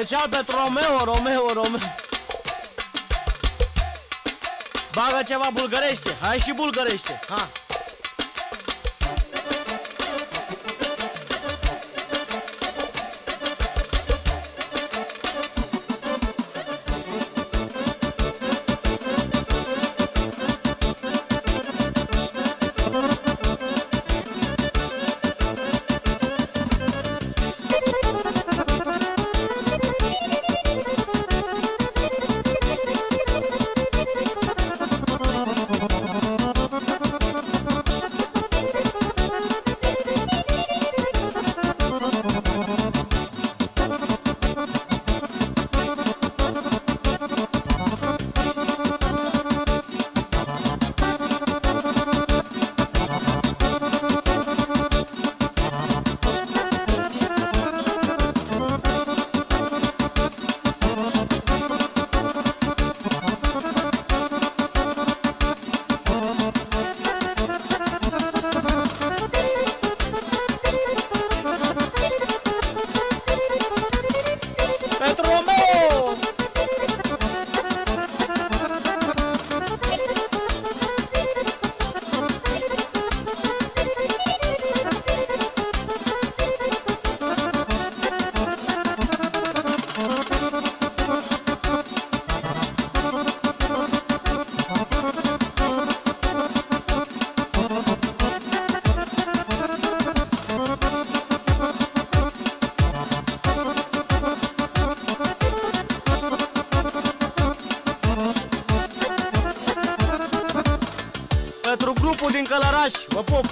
Special pentru Romeo, Romeo, Romeo. Bagă ceva bulgărește, hai și bulgărește, ha Pentru grupul din Călăraș, vă pup!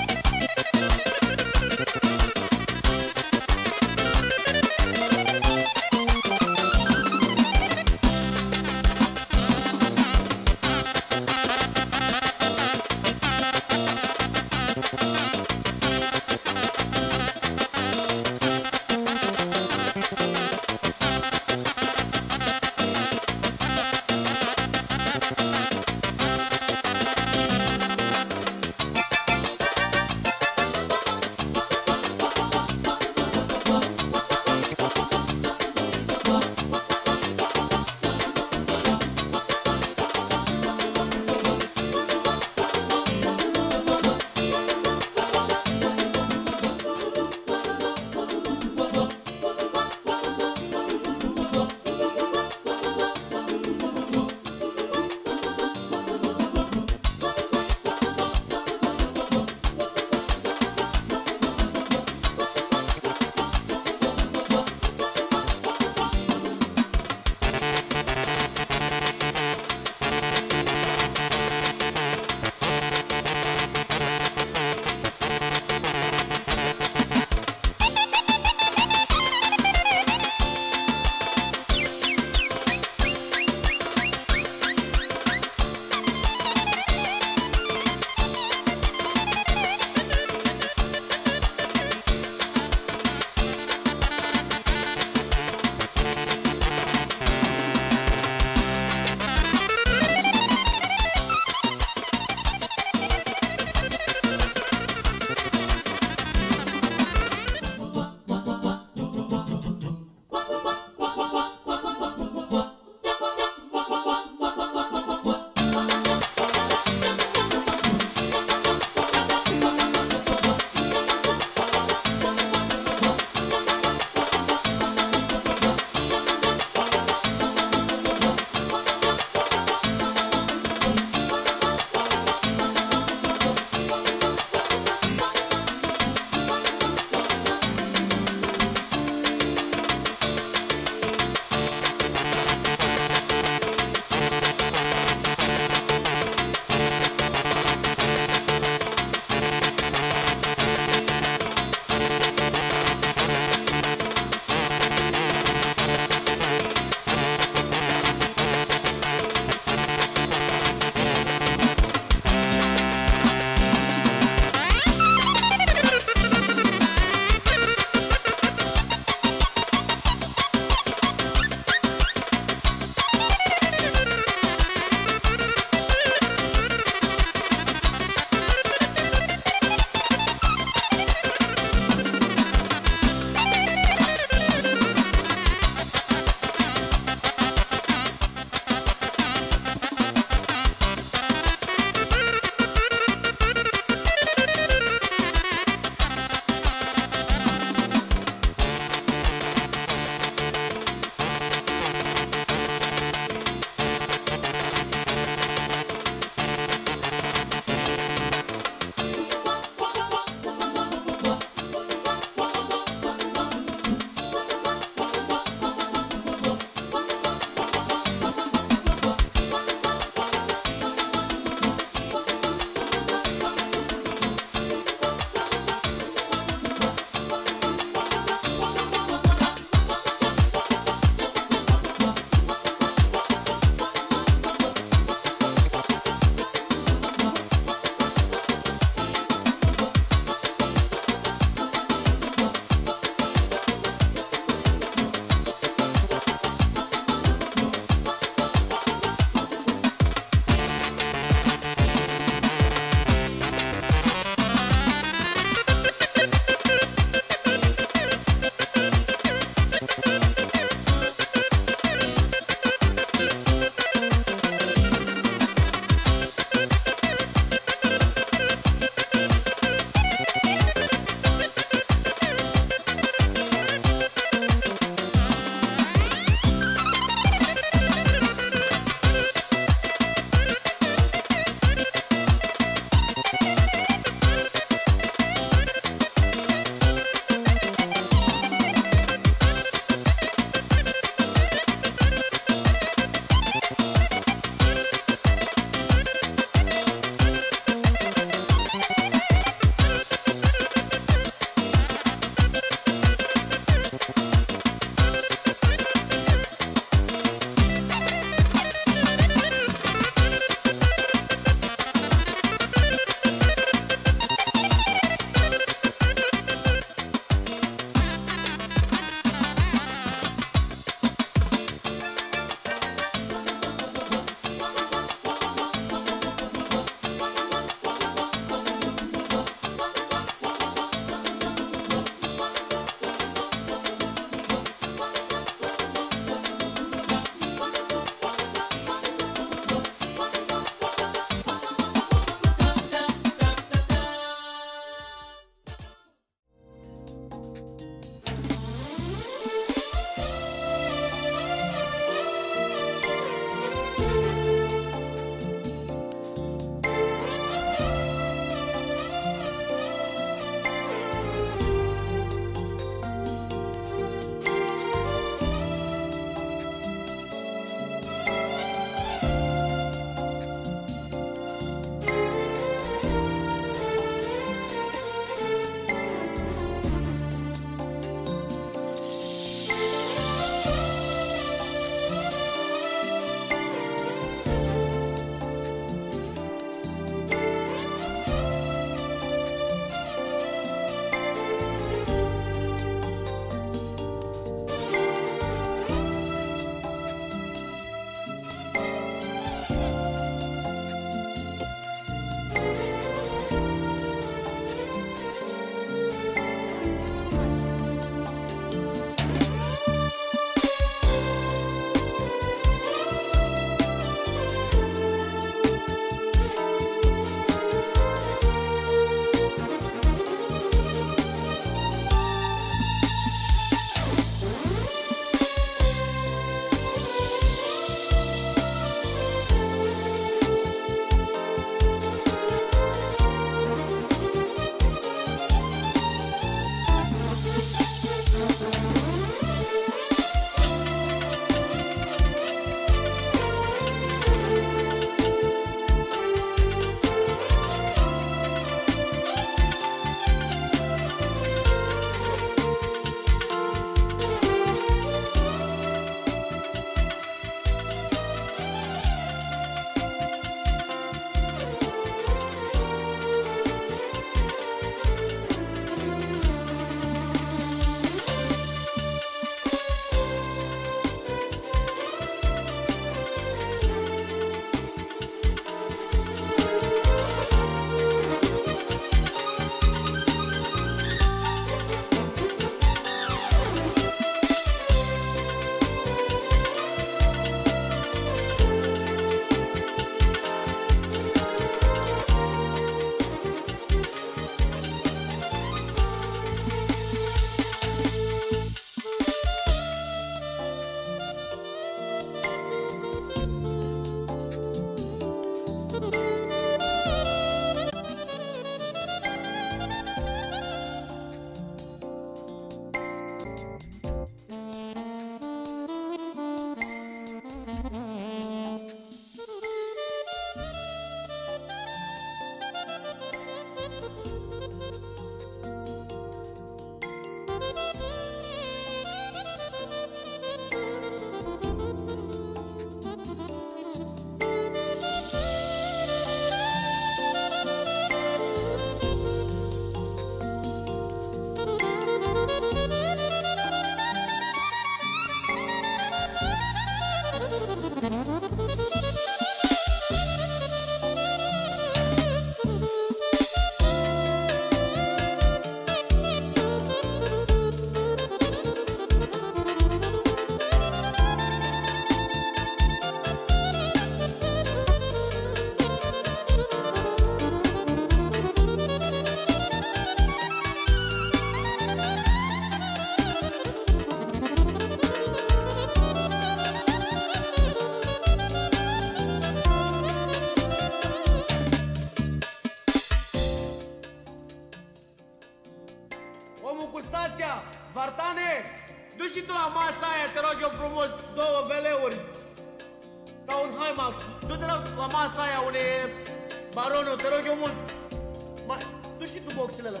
surselele.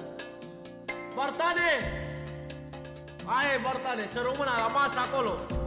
Bartane! Aia e Bartane, să rămână la masă acolo!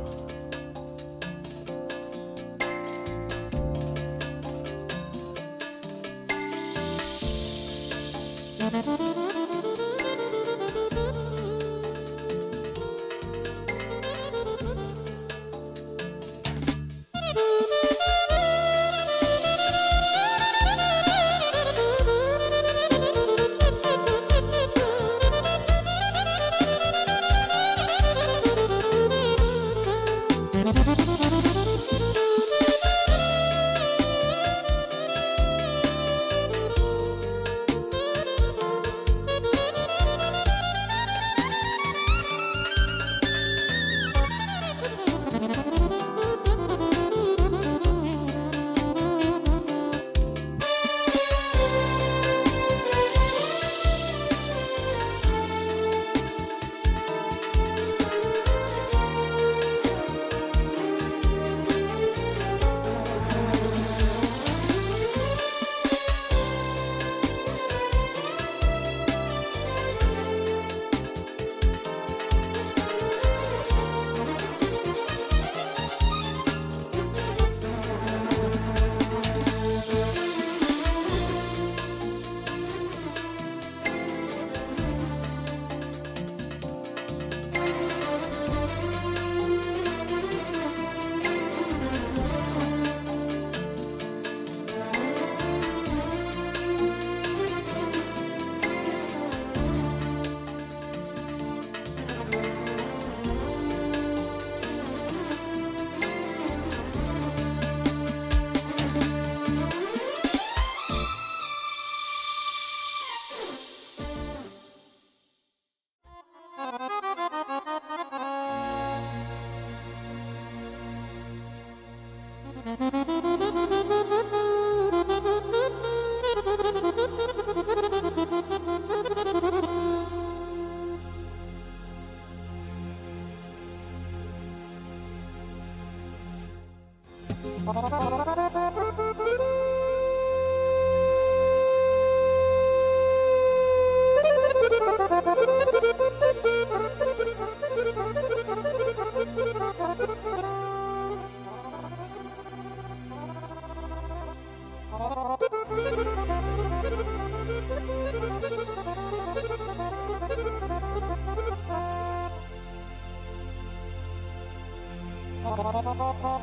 Boop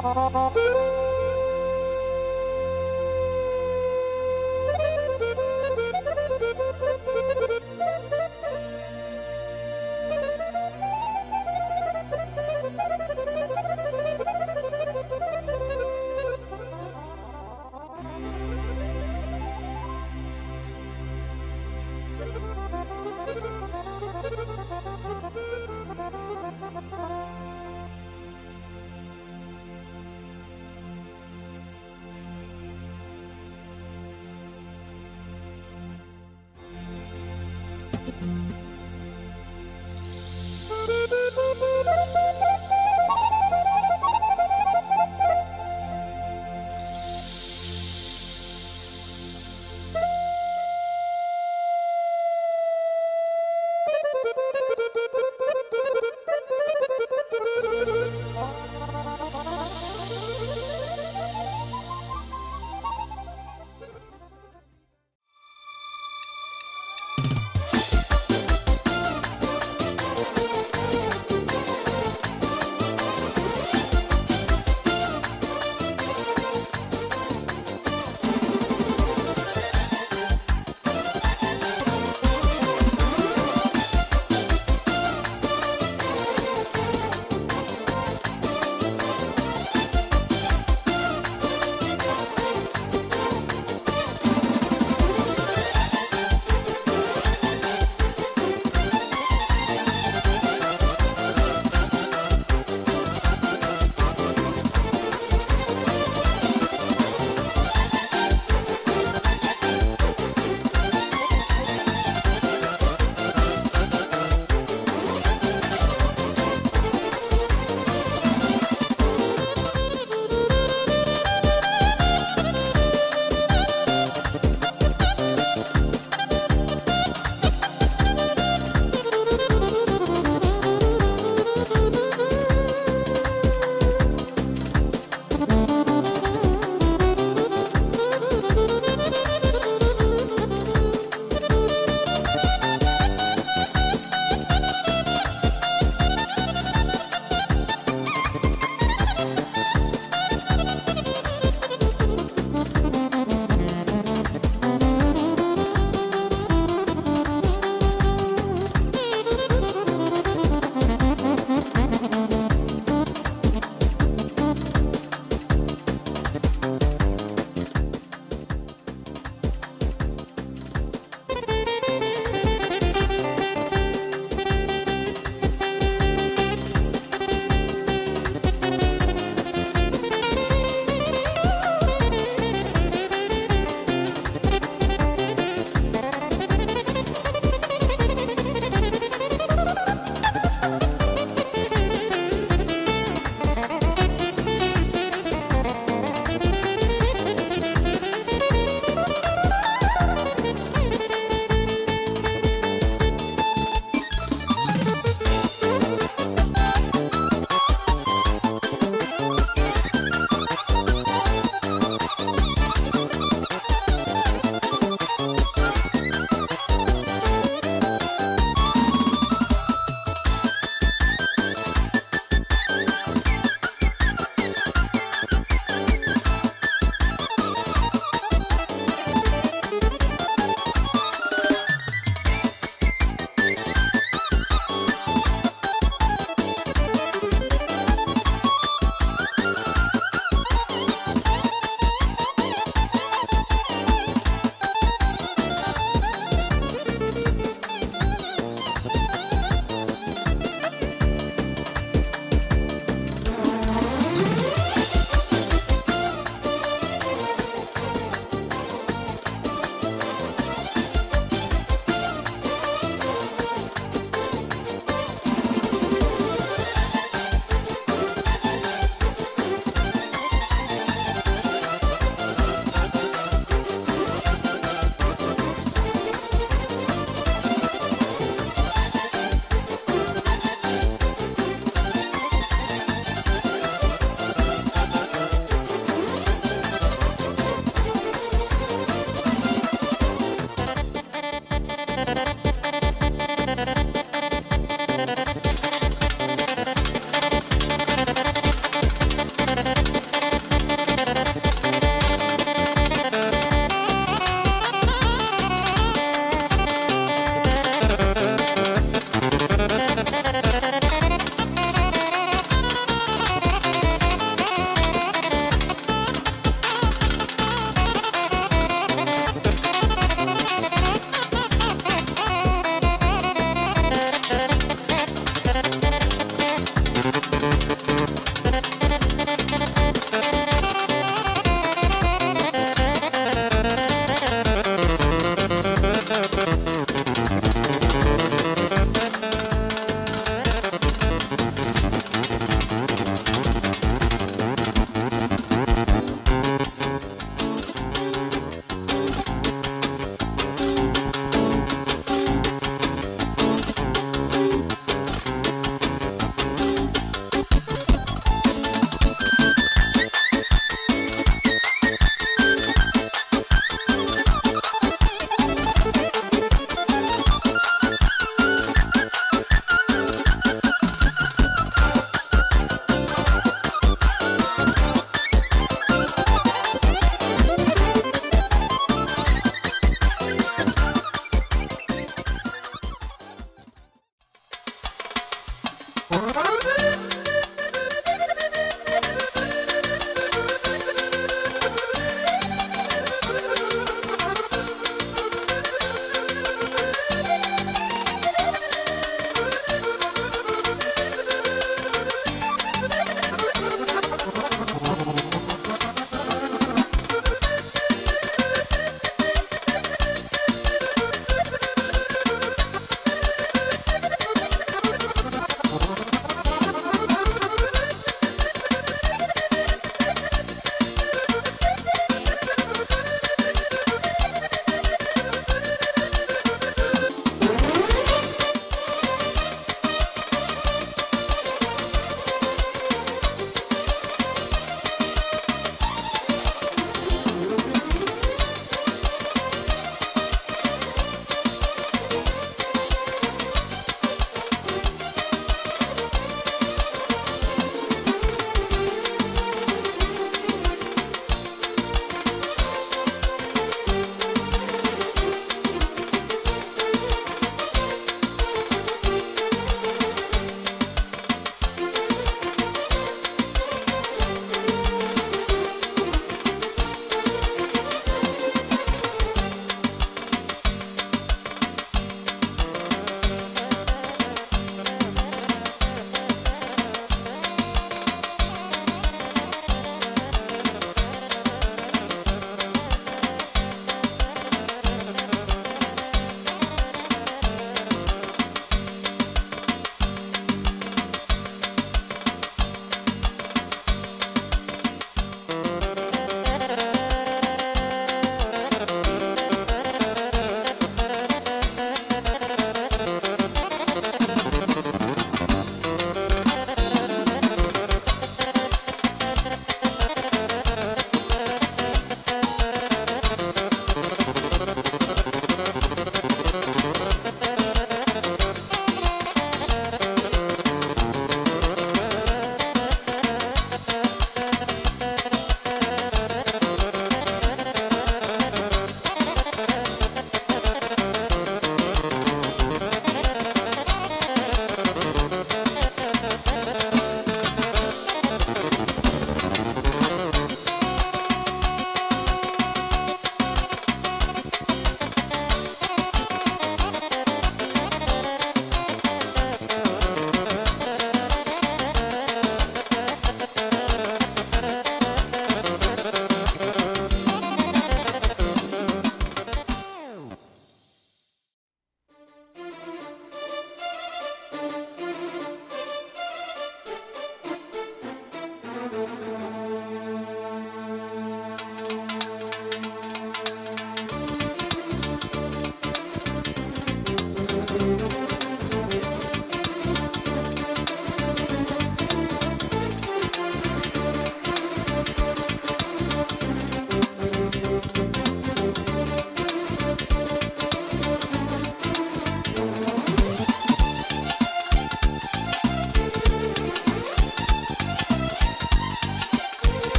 Oh,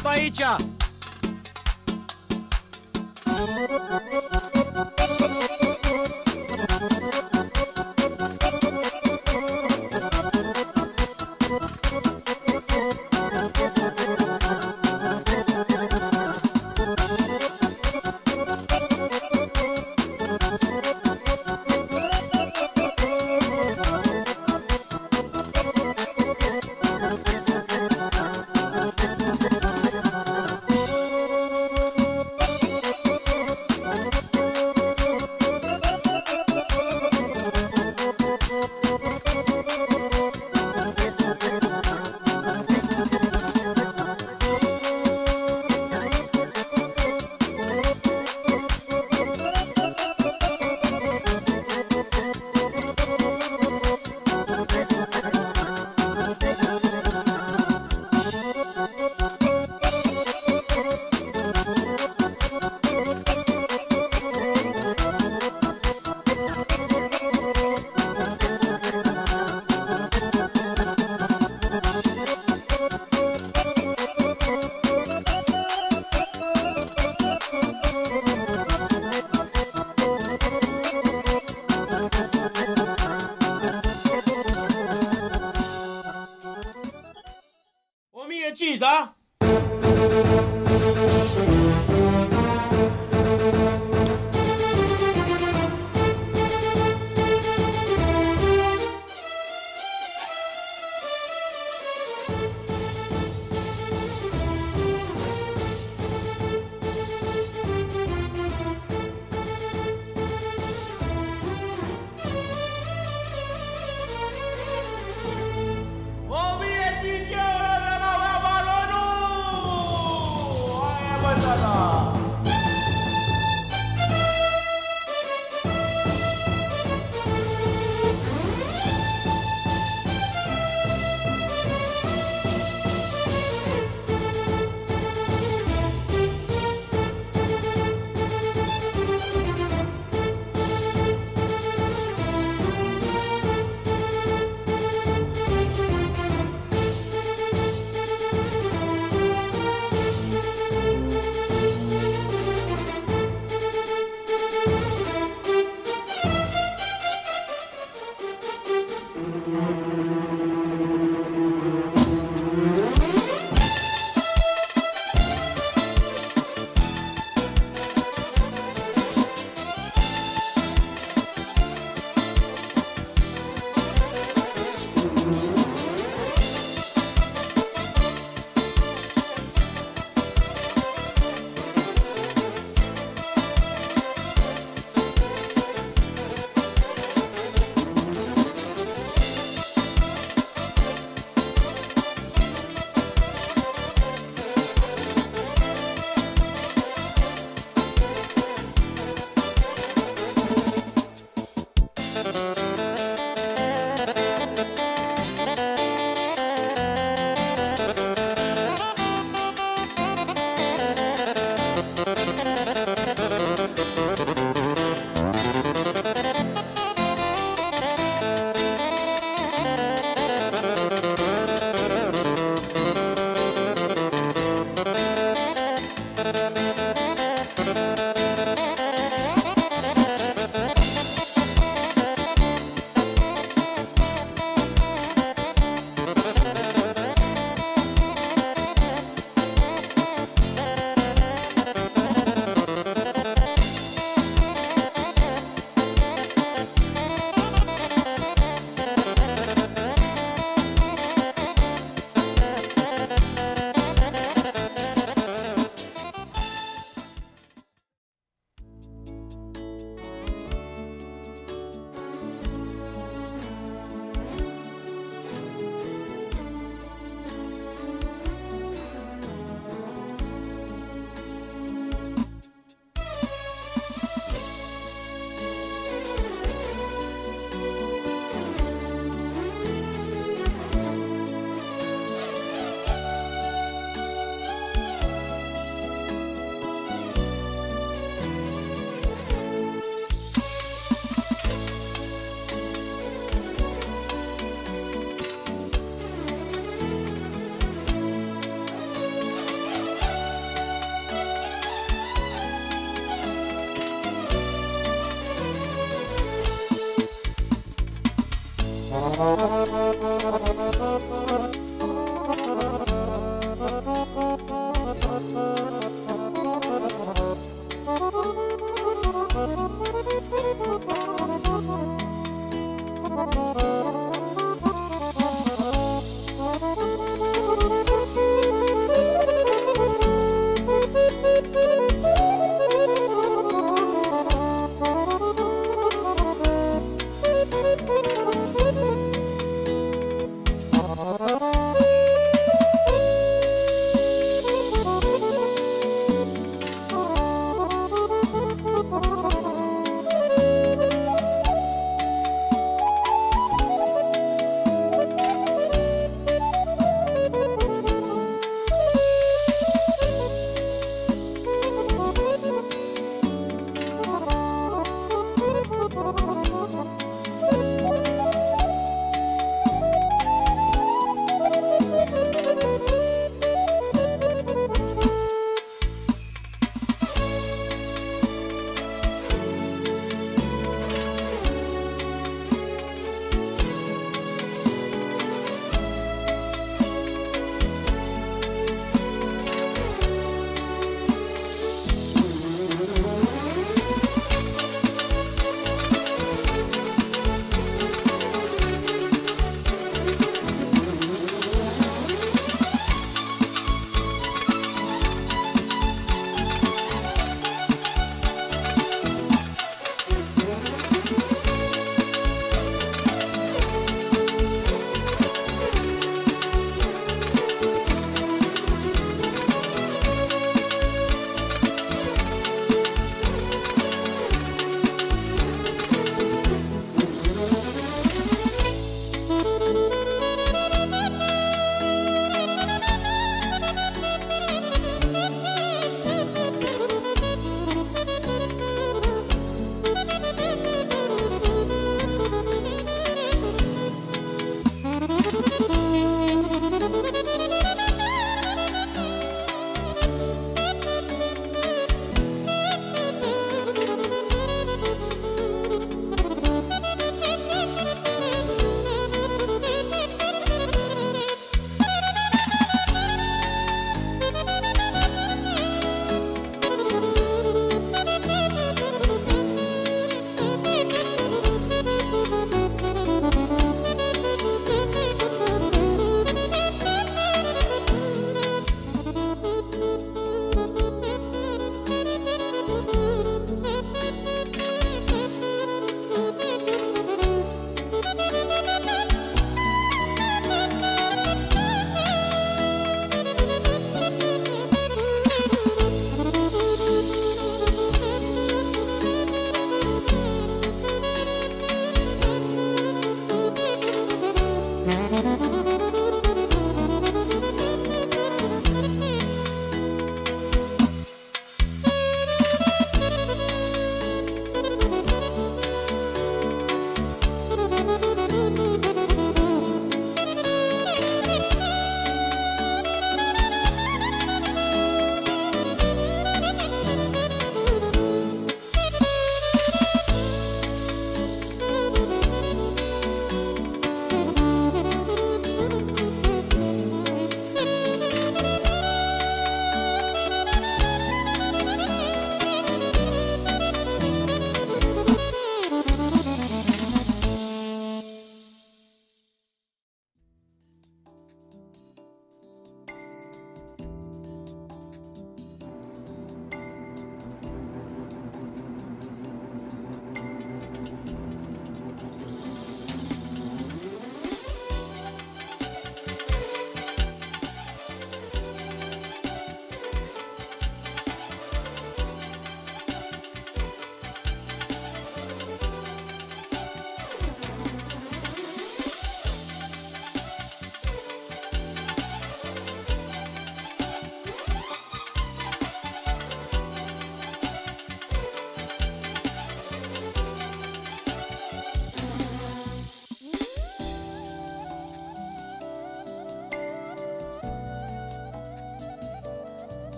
băiatul aici?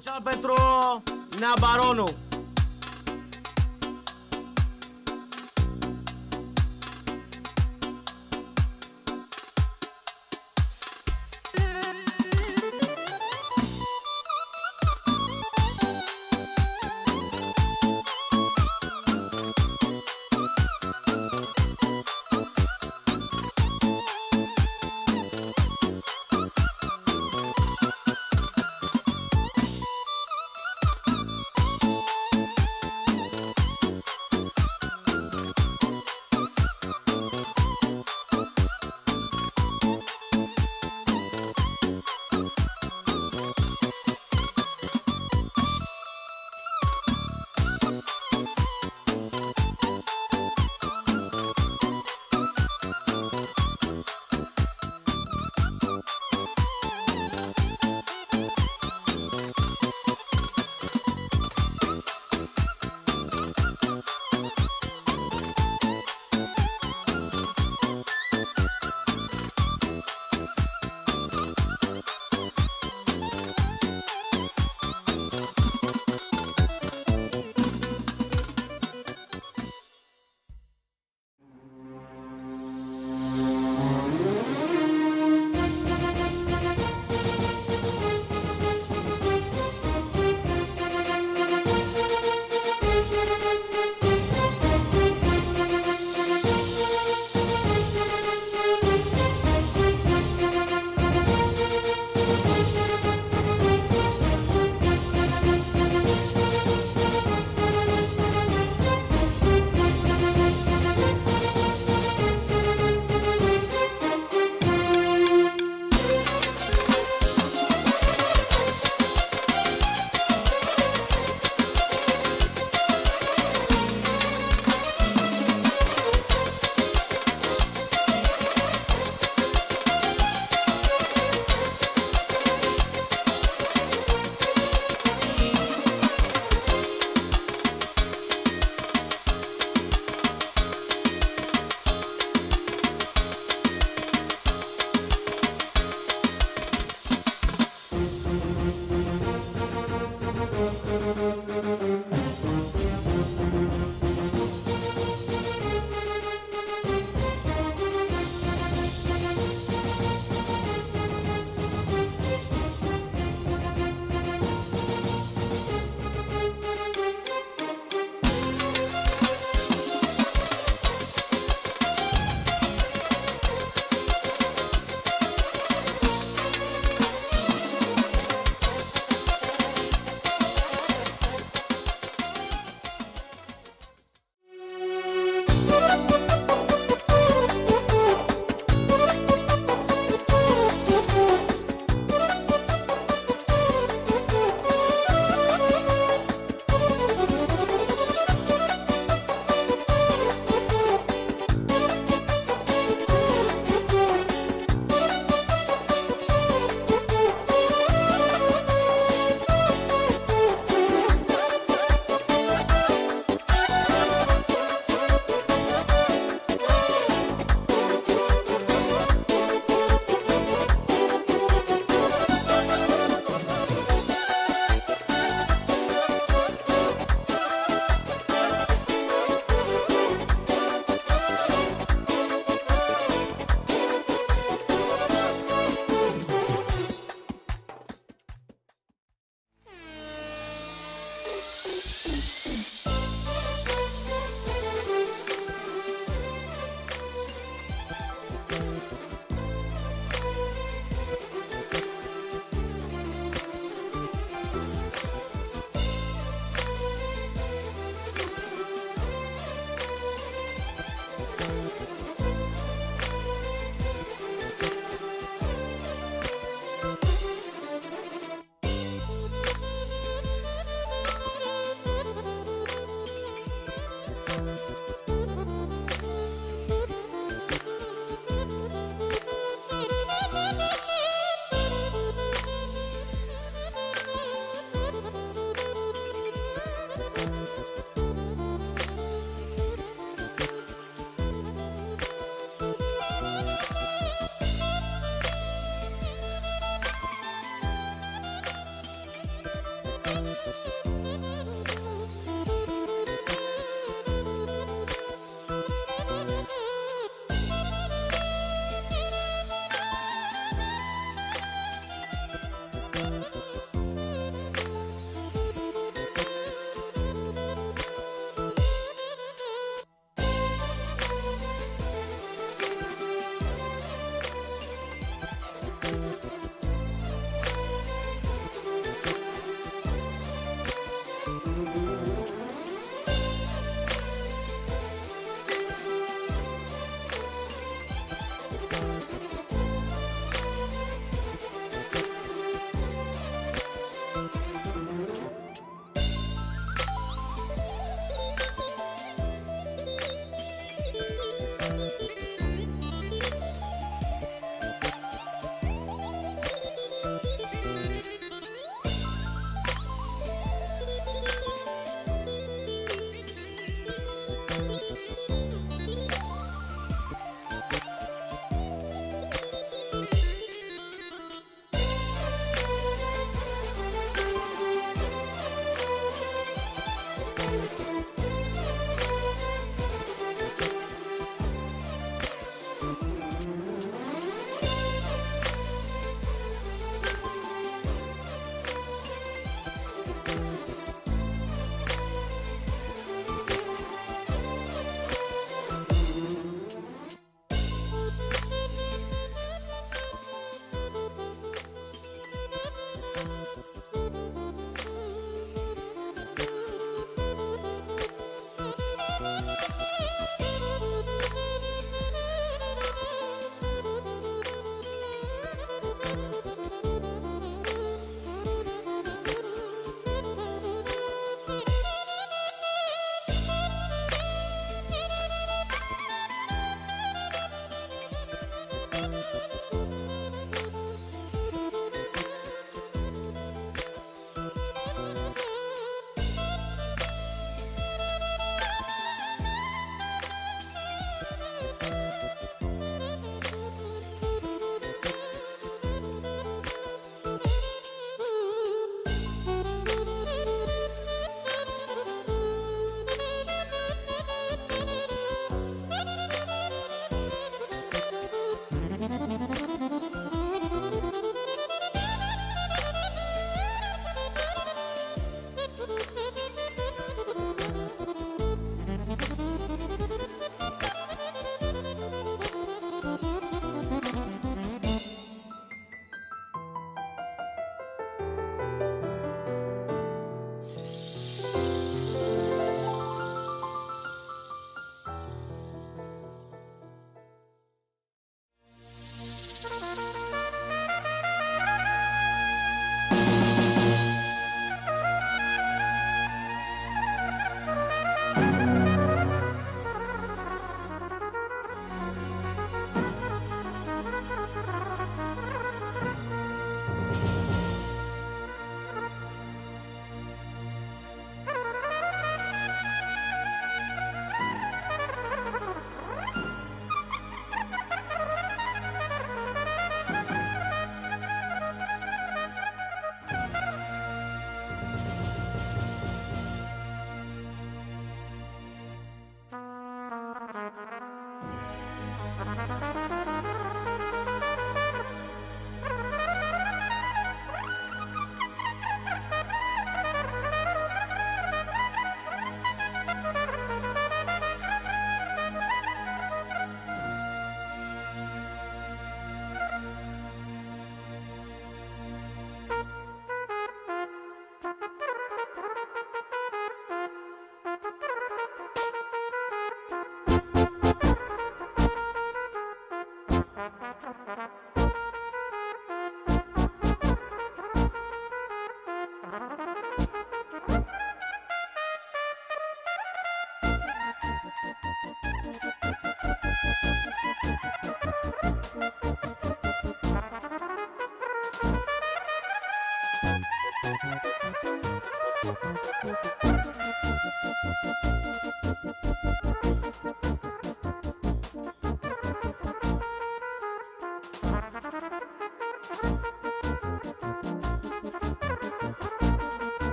Special pentru Nea Baronu.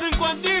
真关帝。